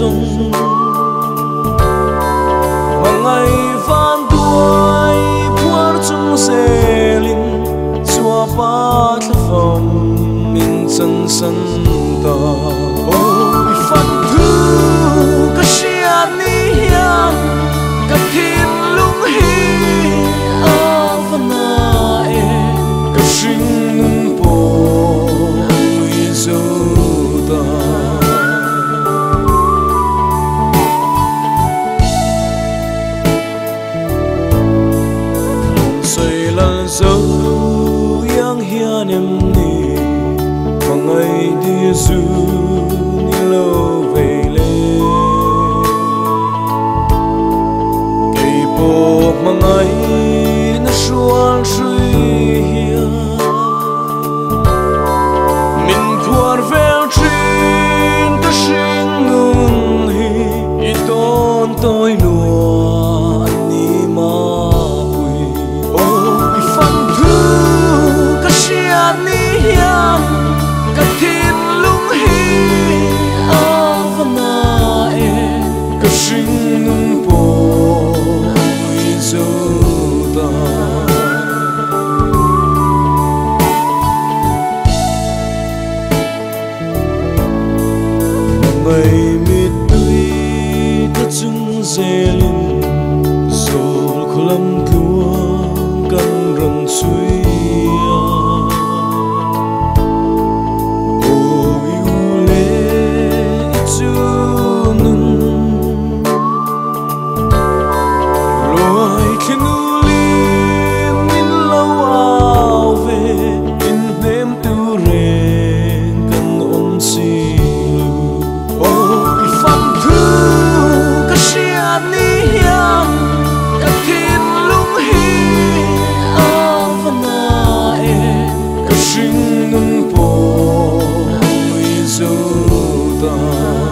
sung. Mà ngày phan tuổi buốt chung xe linh, xua ba thất phòng mình sân sân dấu yang hianem ni mangai đi zu Mây mít tươi tất dưng dê lên Rồi khổ lắm tão